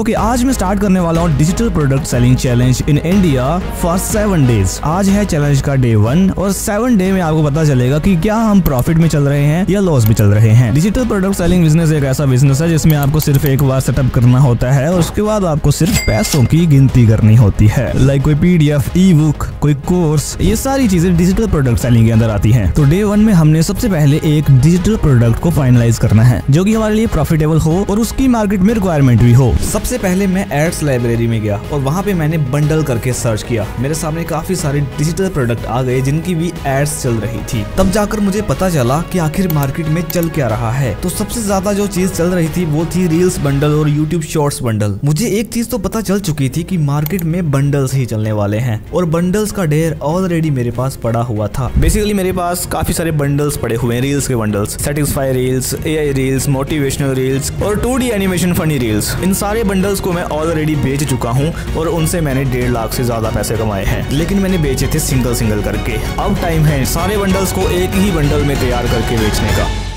Okay okay, आज मैं start करने वाला हूँ digital product selling challenge in India for seven days आज है चैलेंज का डे वन और सेवन डे में आपको पता चलेगा कि क्या हम प्रॉफिट में चल रहे हैं या लॉस में चल रहे हैं। डिजिटल प्रोडक्ट सेलिंग बिज़नेस एक ऐसा बिज़नेस है जिसमें आपको सिर्फ़ एक बार सेटअप करना होता है और उसके बाद आपको सिर्फ़ पैसों की गिनती करनी होती है। लाइक कोई पीडीएफ ई बुक कोई कोर्स ये सारी चीज़ें डिजिटल प्रोडक्ट सेलिंग के अंदर आती है। तो डे वन में हमने सबसे पहले एक डिजिटल प्रोडक्ट को फाइनलाइज करना है जो की हमारे लिए प्रॉफिटेबल हो और उसकी मार्केट में रिक्वायरमेंट भी हो। सबसे पहले मैं एड्स लाइब्रेरी में गया और वहाँ पे मैंने बंडल करके सर्च किया। मेरे सामने काफ़ी सारे डिजिटल प्रोडक्ट आ गए जिनकी भी एड्स चल रही थी। तब जाकर मुझे पता चला कि आखिर मार्केट में चल क्या रहा है। तो सबसे ज़्यादा जो चीज़ चल रही थी वो थी रील्स बंडल और यूट्यूब शॉर्ट्स बंडल मुझे एक चीज़ तो पता चल चुकी थी कि मार्केट में बंडल्स ही चलने वाले हैं और बंडल्स का ढेर ऑलरेडी मेरे पास पड़ा हुआ था। बेसिकली मेरे पास काफ़ी सारे बंडल्स पड़े हुए हैं रील्स के bundles satisfy reels A reels motivational reels और टू एनिमेशन फनी रील्स इन सारे बंडल्स को मैं ऑलरेडी बेच चुका हूँ और उनसे मैंने डेढ़ लाख से ज़्यादा पैसे कमाए हैं। लेकिन मैंने बेचे थे सिंगल सिंगल करके। अब टाइम है सारे बंडल्स को एक ही बंडल में तैयार करके बेचने का।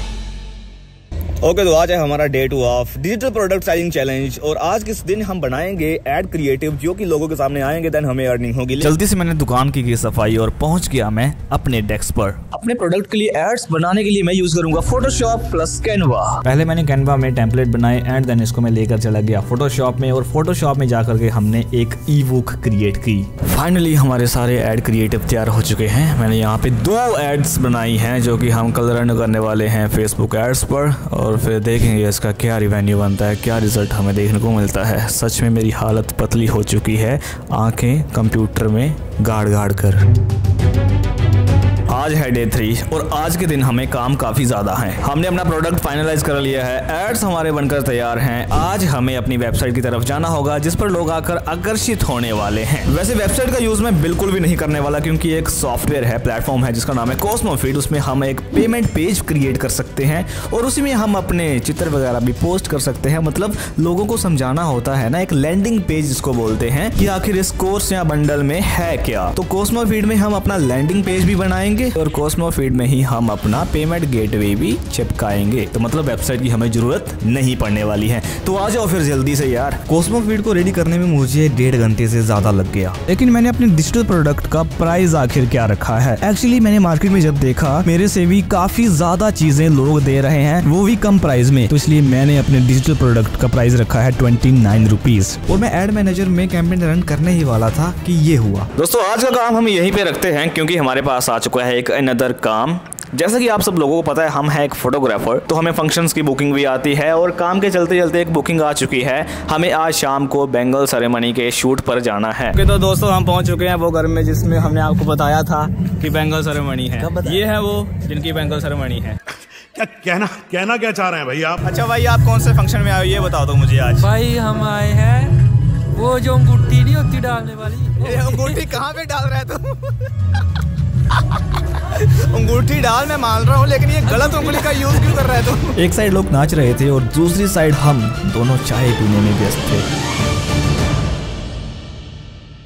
ओके okay, तो आज है हमारा day two of digital product selling challenge और आज किस दिन हम बनाएँगे एड क्रिएटिव जो कि लोगों के सामने आएँगे देन हमें अर्निंग होगी। जल्दी से मैंने दुकान की की सफ़ाई और पहुँच गया मैं अपने डेस्क पर। अपने प्रोडक्ट के लिए एड्स बनाने के लिए मैं यूज़ करूँगा फोटोशॉप प्लस कैनवा पहले मैंने कैनवा में टेम्पलेट बनाए एंड देन इसको मैं लेकर चला गया फोटोशॉप में और फोटोशॉप में जाकर के हमने एक ई बुक क्रिएट की। फाइनली हमारे सारे एड क्रिएटिव तैयार हो चुके हैं। मैंने यहाँ पे दो एड्स बनाई हैं जो कि हम कलर रन करने वाले हैं फेसबुक एड्स पर और और फिर देखेंगे इसका क्या रिवेन्यू बनता है, क्या रिज़ल्ट हमें देखने को मिलता है। सच में मेरी हालत पतली हो चुकी है, आँखें कंप्यूटर में गाड़ गाड़ कर। आज है डे थ्री और आज के दिन हमें काम काफ़ी ज़्यादा है। हमने अपना प्रोडक्ट फाइनलाइज कर लिया है। एड्स हमारे बनकर तैयार हैं। आज हमें अपनी वेबसाइट की तरफ़ जाना होगा, जिस पर लोग आकर आकर्षित होने वाले हैं। वैसे वेबसाइट का यूज़ मैं बिल्कुल भी नहीं करने वाला, क्योंकि एक सॉफ्टवेयर है प्लेटफॉर्म है, जिसका नाम है कोस्मो फ़ीड उसमें हम एक पेमेंट पेज क्रिएट कर सकते हैं और उसी में हम अपने चित्र वगैरह भी पोस्ट कर सकते हैं। मतलब लोगों को समझाना होता है ना, एक लैंडिंग पेज जिसको बोलते हैं, कि आखिर इस कोर्स या बंडल में है क्या? तो कोस्मो फ़ीड में हम अपना लैंडिंग पेज भी बनाएँगे और कोस्मो फ़ीड में ही हम अपना पेमेंट गेटवे भी चिपकाएँगे। तो मतलब वेबसाइट की हमें ज़रूरत नहीं पड़ने वाली है। तो आ जाओ फिर जल्दी से यार। कोस्मो फ़ीड को रेडी करने में मुझे डेढ़ घंटे से ज़्यादा लग गया। लेकिन मैंने अपने डिजिटल प्रोडक्ट का प्राइस आखिर क्या रखा है? एक्चुअली मैंने मार्केट में जब देखा मेरे से भी काफ़ी ज़्यादा चीज़ें लोग दे रहे हैं वो भी कम प्राइस में। तो इसलिए मैंने अपने डिजिटल प्रोडक्ट का प्राइस रखा है ट्वेंटी नाइन रुपीज़ और मैं एड मैनेजर में कैंपेन रन करने ही वाला था कि ये हुआ। दोस्तों आज का काम हम यहीं पे रखते हैं क्योंकि हमारे पास आ चुका है एक अनदर काम। जैसा कि आप सब लोगों को पता है हम हैं एक फोटोग्राफर तो हमें फ़ंक्शंस की बुकिंग भी आती है और काम के चलते चलते एक बुकिंग आ चुकी है। हमें आज शाम को बेंगल सेरेमनी के शूट पर जाना है। okay, तो दोस्तों हम पहुँच चुके हैं वो घर में जिसमें हमने आपको बताया था कि बेंगल सेरेमनी है। ये है वो जिनकी बेंगल सेरेमनी है। क्या कहना कहना क्या चाह रहे हैं भाई आप? अच्छा भाई आप कौन से फ़ंक्शन में आए ये बता दो मुझे आज। भाई हम आए हैं वो जो अंगूठी नहीं होती डालने वाली अंगूठी कहाँ पे डाल रहा है तुम अंगूठी डाल मैं मान रहा हूँ लेकिन ये गलत उंगली का यूज़ क्यों कर रहे तुम एक साइड लोग नाच रहे थे और दूसरी साइड हम दोनों चाय पीने में व्यस्त थे।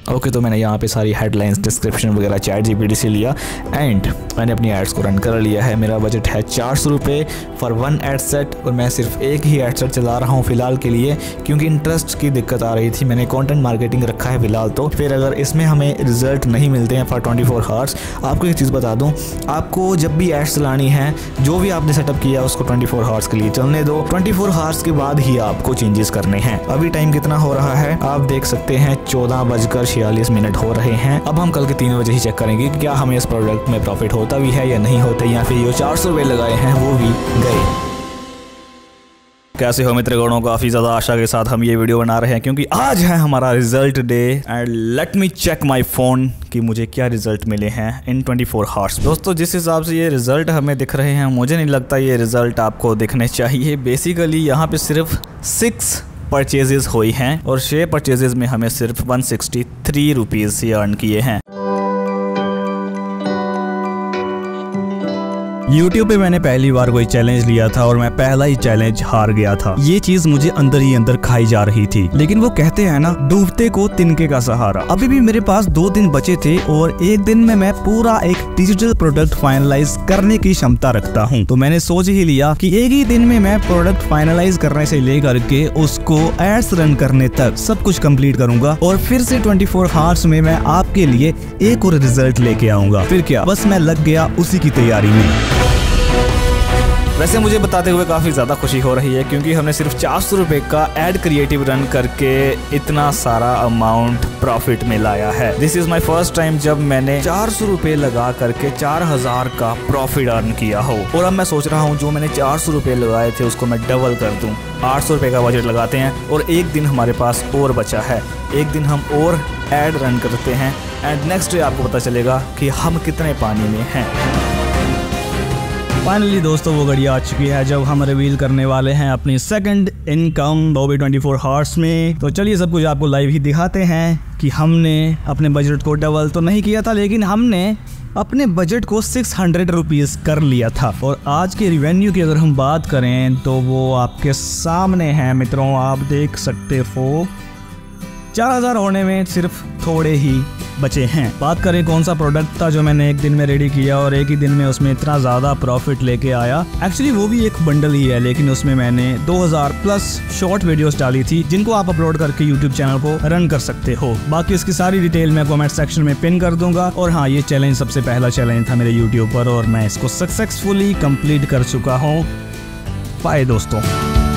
ओके okay, तो मैंने यहाँ पे सारी हेडलाइंस डिस्क्रिप्शन वगैरह चैट जी से लिया। एंड मैंने अपनी एड्स को रन कर लिया है। मेरा बजट है चार सौ रुपये फॉर वन एड सेट और मैं सिर्फ़ एक ही एड सेट चला रहा हूँ फ़िलहाल के लिए, क्योंकि इंटरेस्ट की दिक्कत आ रही थी। मैंने कॉन्टेंट मार्केटिंग रखा है फ़िलहाल तो। फिर अगर इसमें हमें रिज़ल्ट नहीं मिलते हैं फॉर ट्वेंटी फोर हावर्स आपको एक चीज़ बता दूँ। आपको जब भी एड्स चलानी है, जो भी आपने सेटअप किया उसको ट्वेंटी फोर हावर्स के लिए चलने दो। ट्वेंटी फोर हावर्स के बाद ही आपको चेंजेस करने हैं। अभी टाइम कितना हो रहा है, आप देख सकते हैं चौदह बजकर छियालीस मिनट हो रहे हैं। अब हम कल के तीन बजे ही चेक करेंगे क्या हमें इस प्रोडक्ट में प्रॉफिट होता भी है या नहीं होता, या फिर ये चार सौ लगाए हैं, वो भी गए कैसे हो मित्र गणों काफ़ी ज़्यादा आशा के साथ हम ये वीडियो बना रहे हैं क्योंकि आज है हमारा result day. And let me check my phone कि मुझे क्या रिज़ल्ट मिले हैं इन 24 फोर हार्स दोस्तों, जिस हिसाब से ये रिज़ल्ट हमें दिख रहे हैं, मुझे नहीं लगता ये रिज़ल्ट आपको दिखने चाहिए। बेसिकली यहाँ पे सिर्फ़ सिक्स परचेजेस हुई हैं और छः परचेजेस में हमें सिर्फ़ वन सिक्सटी थ्री रुपीज़ ही अर्न किए हैं। यूट्यूब पे मैंने पहली बार कोई चैलेंज लिया था और मैं पहला ही चैलेंज हार गया था। ये चीज़ मुझे अंदर ही अंदर खाई जा रही थी। लेकिन वो कहते हैं ना, डूबते को तिनके का सहारा। अभी भी मेरे पास दो दिन बचे थे और एक दिन में मैं पूरा एक डिजिटल प्रोडक्ट फाइनलाइज करने की क्षमता रखता हूँ। तो मैंने सोच ही लिया की एक ही दिन में मैं प्रोडक्ट फाइनलाइज करने से लेकर के उसको एड्स रन करने तक सब कुछ कंप्लीट करूँगा और फिर से 24 फोर हार्स में मैं आपके लिए एक और रिज़ल्ट लेके आऊँगा। फिर क्या? बस मैं लग गया उसी की तैयारी में। वैसे मुझे बताते हुए काफ़ी ज़्यादा खुशी हो रही है क्योंकि हमने सिर्फ़ चार सौ रुपये का एड क्रिएटिव रन करके इतना सारा अमाउंट प्रॉफिट में लाया है। This is my first time जब मैंने चार सौ रुपये लगा करके चार हज़ार का प्रॉफिट अर्न किया हो। और अब मैं सोच रहा हूँ, जो मैंने चार सौ रुपये लगाए थे, उसको मैं डबल कर दूँ। आठ सौ रुपये का बजट लगाते हैं और एक दिन हमारे पास और बचा है। एक दिन हम और एड रन करते हैं। एंड नेक्स्ट डे आपको पता चलेगा कि हम कितने पानी में हैं। फाइनली दोस्तों, वो घड़ी आ चुकी है जब हम रिवील करने वाले हैं अपनी सेकंड इनकम बॉबी ट्वेंटी फोर हार्स में। तो चलिए, सब कुछ आपको लाइव ही दिखाते हैं कि हमने अपने बजट को डबल तो नहीं किया था, लेकिन हमने अपने बजट को सिक्स हंड्रेड रुपीज़ कर लिया था। और आज के रिवेन्यू की अगर हम बात करें तो वो आपके सामने है। मित्रों, आप देख सकते हो, चार हज़ार होने में सिर्फ़ थोड़े ही बचे हैं। बात करें कौन सा प्रोडक्ट था जो मैंने एक दिन में रेडी किया और एक ही दिन में उसमें इतना ज़्यादा प्रॉफिट लेके आया। एक्चुअली वो भी एक बंडल ही है, लेकिन उसमें मैंने 2000 प्लस शॉर्ट वीडियोस डाली थी, जिनको आप अपलोड करके यूट्यूब चैनल को रन कर सकते हो। बाकी इसकी सारी डिटेल मैं कॉमेंट सेक्शन में पिन कर दूँगा। और हाँ ये चैलेंज सबसे पहला चैलेंज था मेरे यूट्यूब पर, और मैं इसको सक्सेसफुली कंप्लीट कर चुका हूँ। बाय दोस्तों।